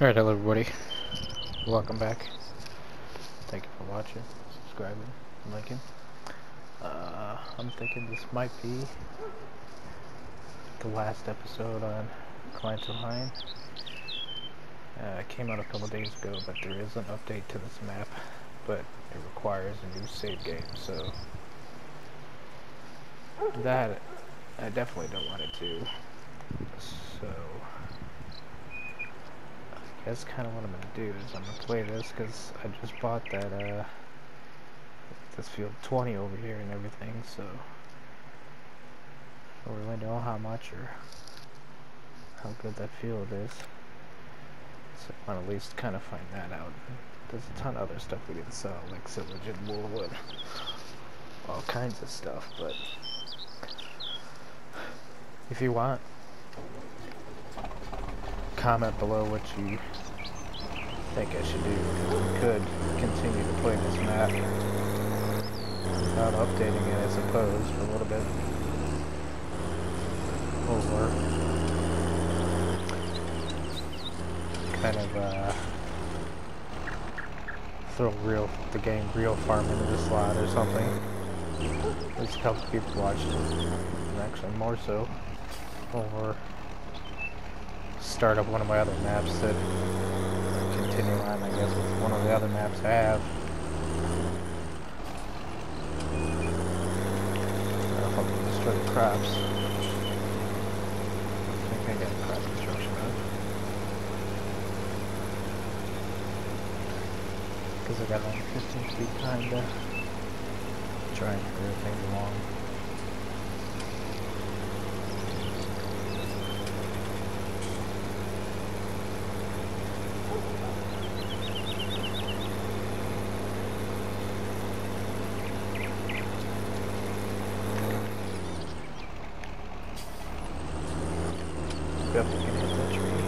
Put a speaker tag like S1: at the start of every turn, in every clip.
S1: Alright, hello everybody. Welcome back. Thank you for watching, subscribing, liking. Uh, I'm thinking this might be the last episode on Kleinseelheim. Uh, it came out a couple days ago, but there is an update to this map, but it requires a new save game, so that I definitely don't want to do. So that's kind of what I'm gonna do is I'm gonna play this because I just bought that uh this field 20 over here and everything so. I don't really know how much or how good that field is. So I want to at least kind of find that out. There's a ton of other stuff we didn't sell like silage and wool and all kinds of stuff but if you want comment below what you think I should do. Could continue to play this map without updating it, I suppose, for a little bit. Or kind of uh, throw real the game real farm into the slot or something. At least people watched it. Actually, more so. Or start up one of my other maps that continue on, I guess, with one of the other maps I have. Uh, I'll help me destroy the crops. I think I got crop destruction. Because I got only 15 feet time to try and hurry things along. Definitely gonna hit that tree.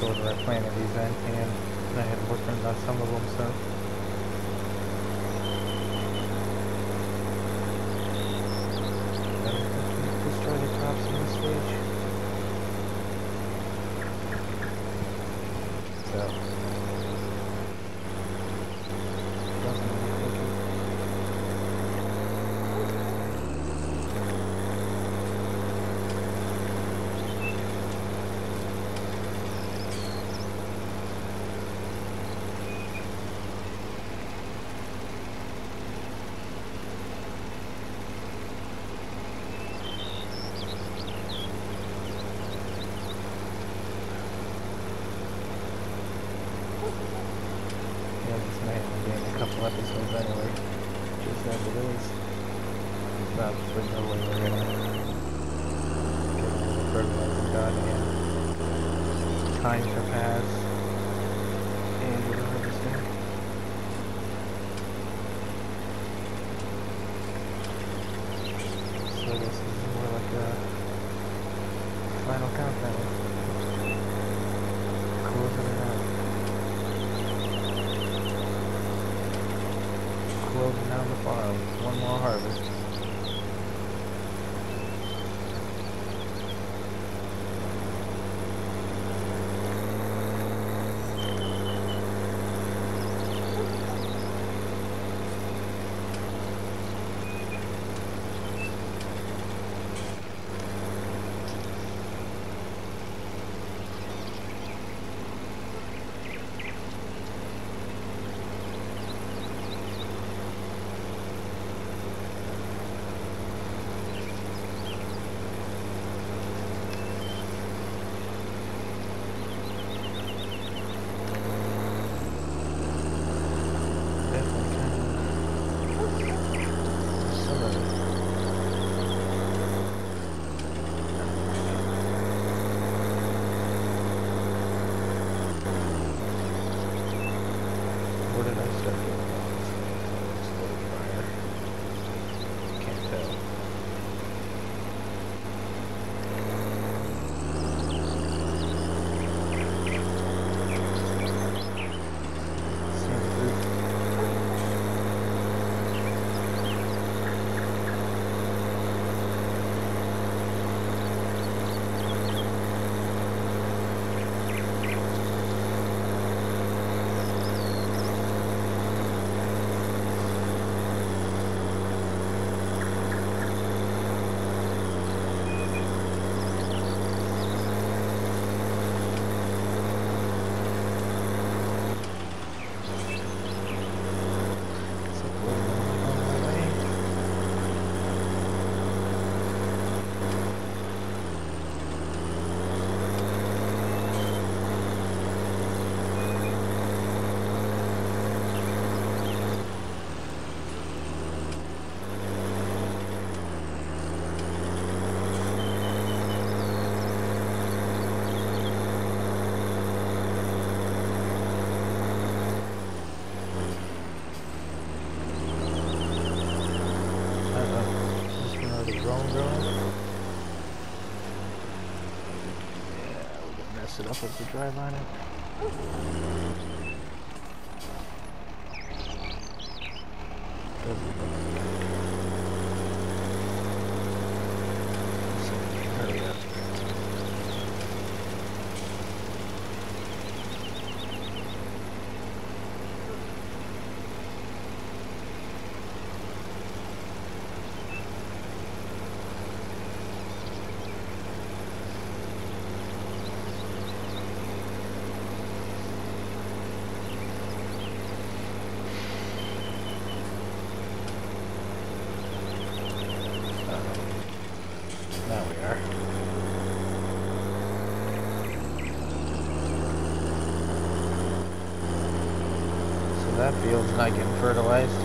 S1: Remember which order I planted these in, and I had worked on some of them, so. Destroy the tops in this stage. So. Doesn't look like it. Yeah, this may have been a couple episodes anyway. Just as it is. There's absolutely no way we're gonna get all the fertilizer done and time to pass and we're harvesting. So this is more like a final countdown. Closing it out. Down the. One more harvest. As we drive on it. Doesn't look good. So, hurry up. Uh-oh. Now we are. So that field's not getting fertilized.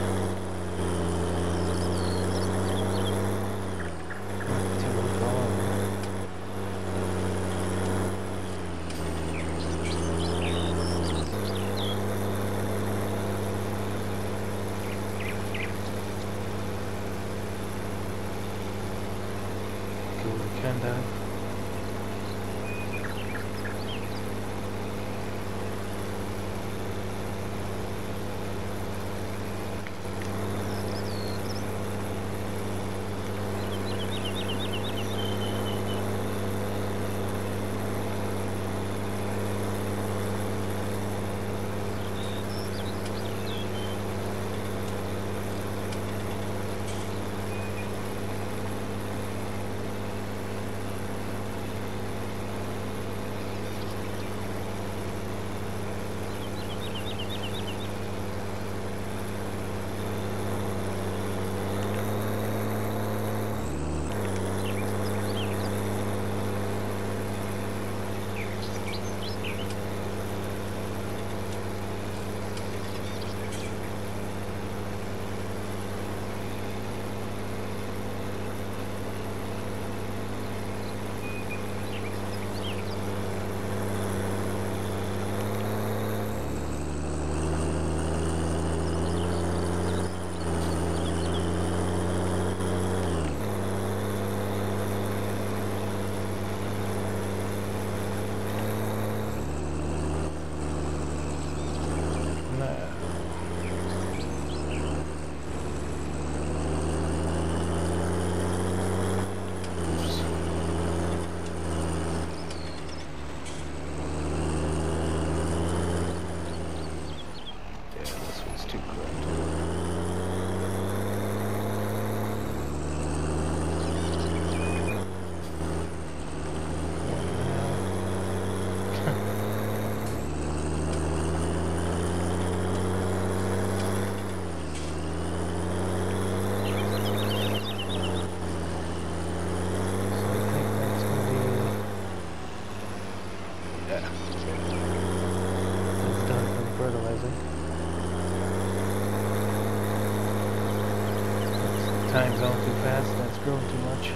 S1: Going too fast. That's growing too much.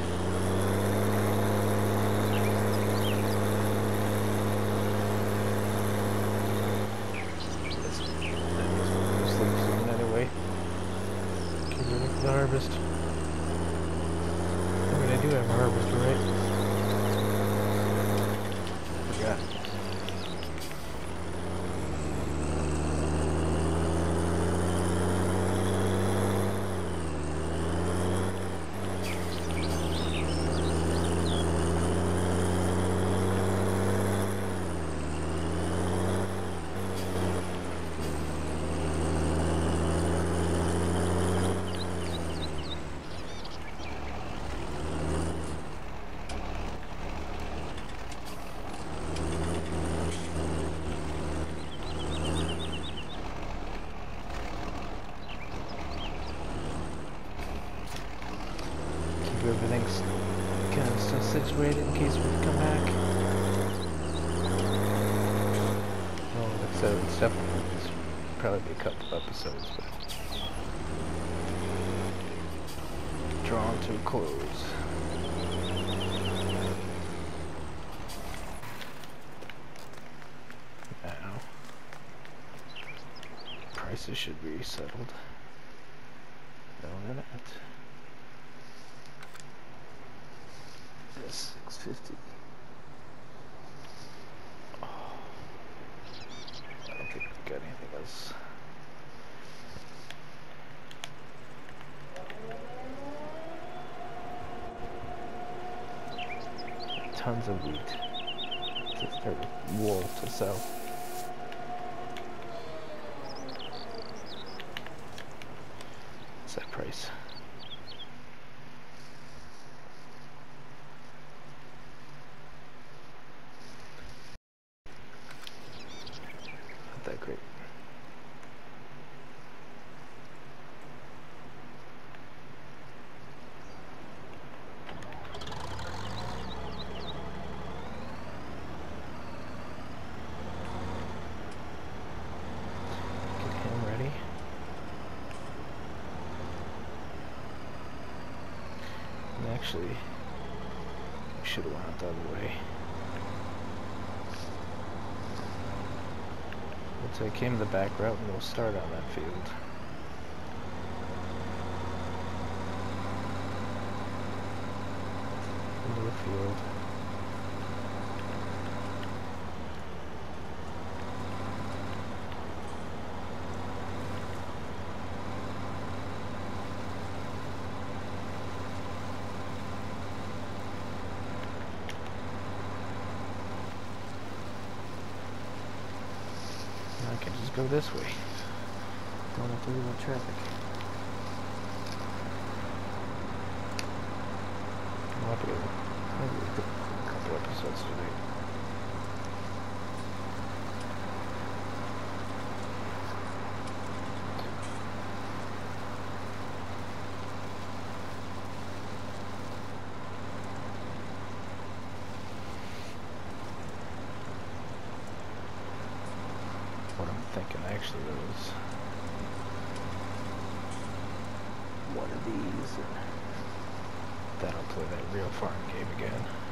S1: Doing anyway. Get ready for the harvest. I mean, I do have a harvester, right? Forgot. Keep everything s- kind of situated in case we come back. Well, like I said, it's definitely it's probably be a couple episodes, but drawn to a close. Now, prices should be settled. Tons of wheat to start wool to sell. What's that price? Not that great. Get him ready. And actually, out the other way. Let's say came the back route and we'll start on that field. Into the field. This way. Don't have to worry about traffic. I'll have to go maybe a cou- couple episodes tonight. Thinking actually was one of these I'll play that real farm game again.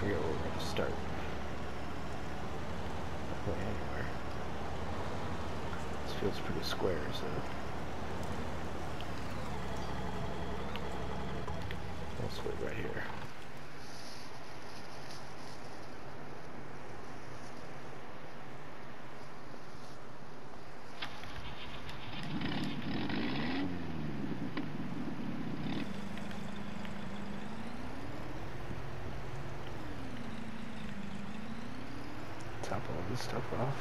S1: Figure where we're gonna start. Not anywhere. This feels pretty square, so we'll split right here. Top all this stuff off.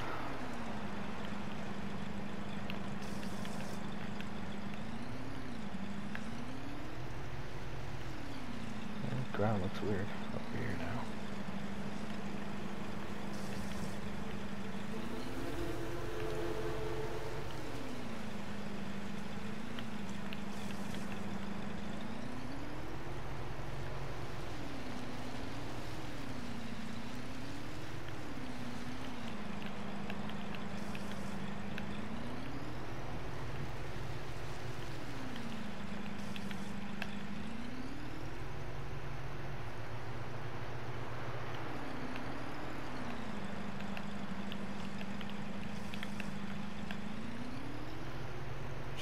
S1: The ground looks weird over here now.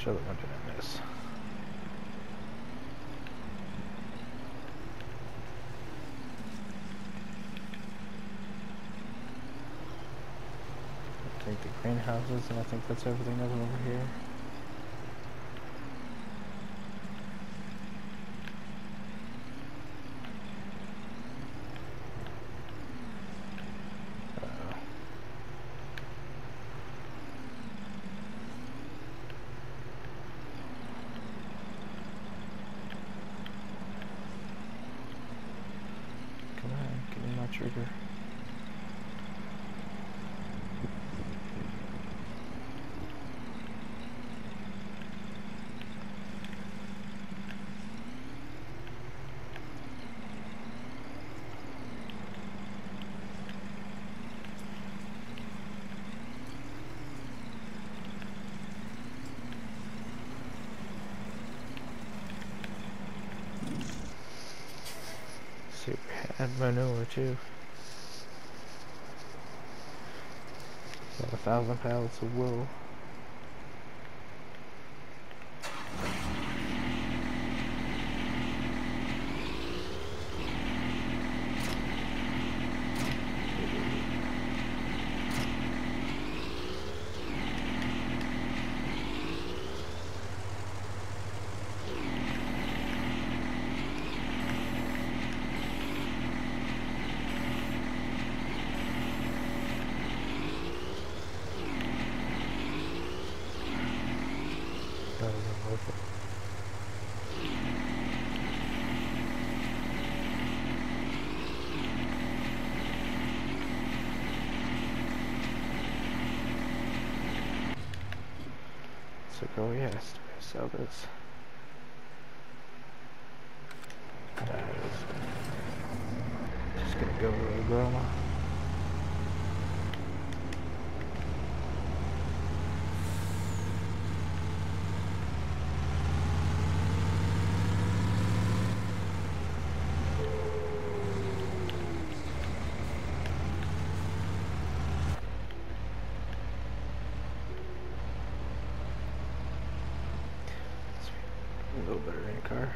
S1: Did I? I think the greenhouses, and I think that's everything over here. Uh-oh. Come on, give me my trigger. And manure too. Got a thousand pounds of wool. That wasn't worth it. So go yes, sell this. Just gonna go to the grandma. A little better in a car.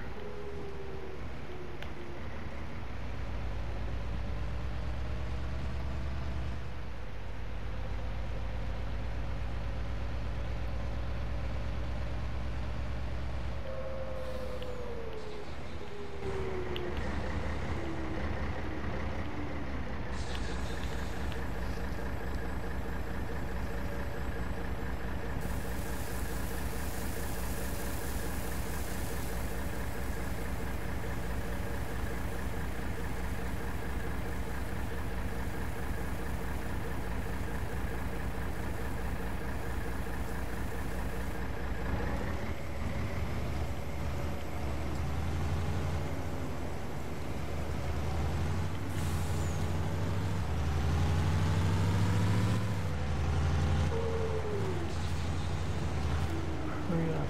S1: Hurry up.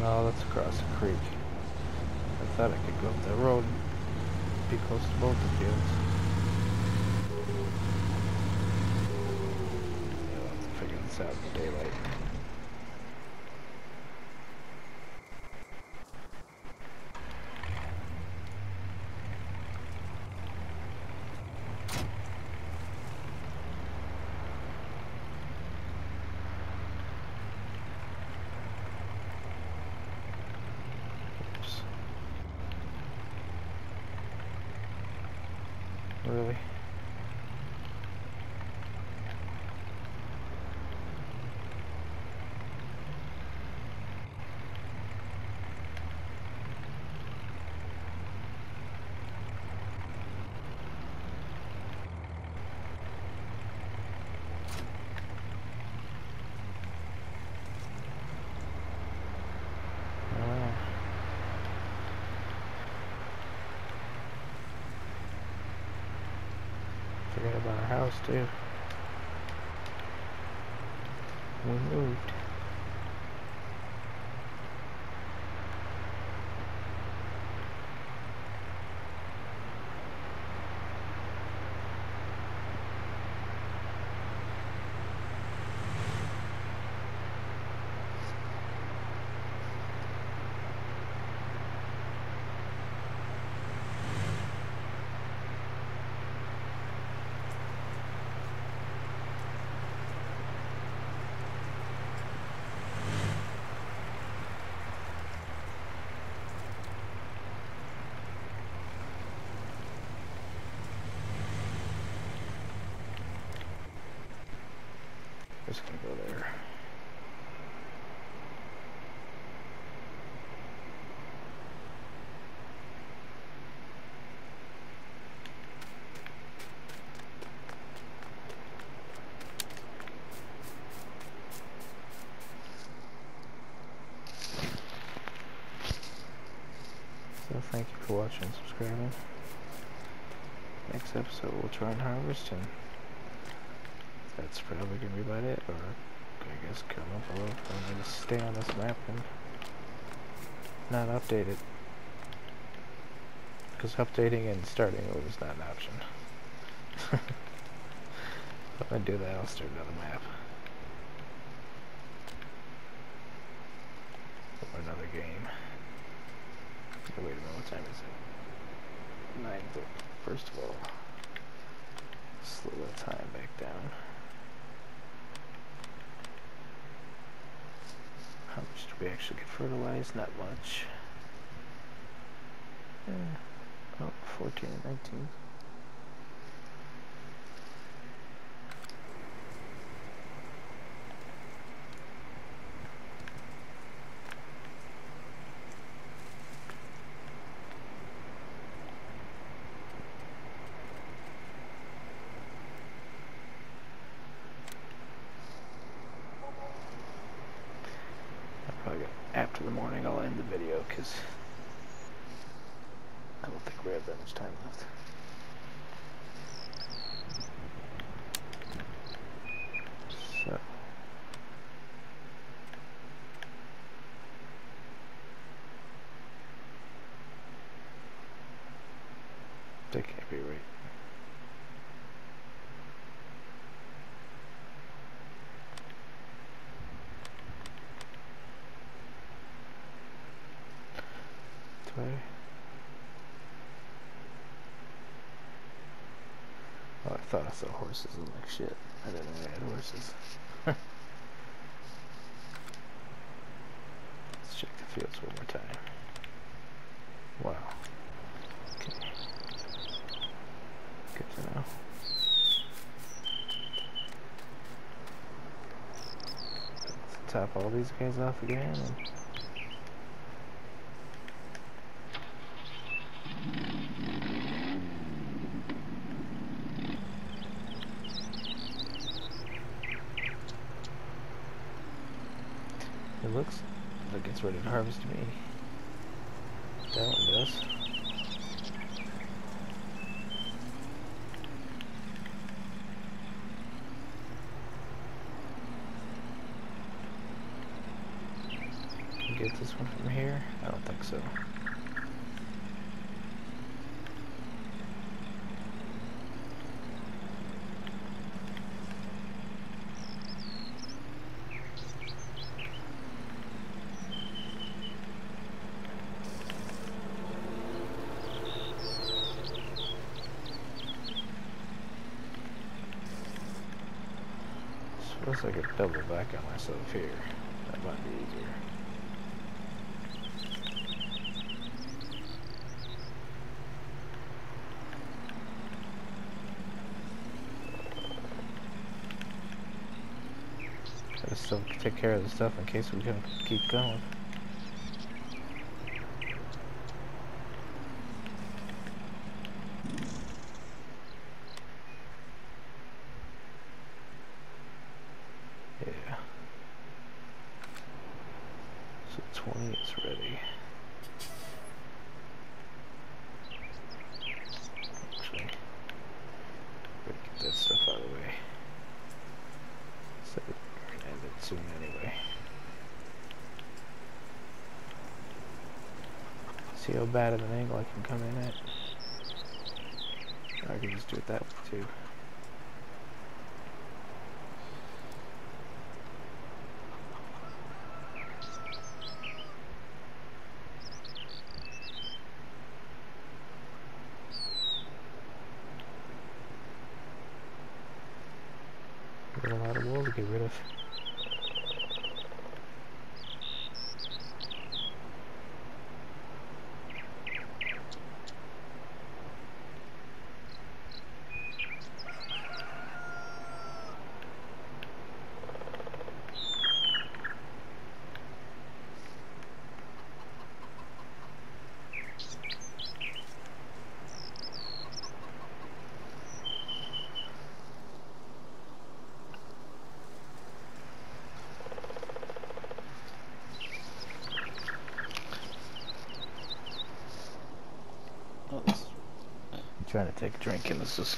S1: No, that's across the creek. I thought I that road, be close to both the fields. Yeah, to figure this out in daylight. Oops. Really? Oh. About our house too. We moved. Just gonna go there. So thank you for watching and subscribing. Next episode we'll try and harvest and that's probably gonna be about it, or I guess come up a little me to stay on this map and not update it. Because updating and starting is not an option. if I do that, I'll start another map. Or another game. Oh, wait a minute, what time is it? 9 First of all, slow the time back down. How much do we actually get fertilized? Not much. Yeah. Oh, 14 and 19. after the morning I'll end the video because I don't think we have that much time left. So. That can't? Oh, I thought I saw horses. I'm like, shit. I didn't know I had horses. Let's check the fields one more time. Wow. Good to know. Let's top all these guys off again. It looks like it's ready to harvest me. That one does. Can you get this one from here? I don't think so. Suppose I could double back on myself here. That might be easier. Gotta still take care of the stuff in case we can keep going. Yeah. So 20 is ready. Actually, better get that stuff out of the way. So we're gonna end it soon anyway. See how bad of an angle I can come in at? I can just do it that way too. Got a lot of wool to get rid of. take a drink, and this is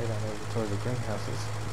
S1: right don't move towards the greenhouses.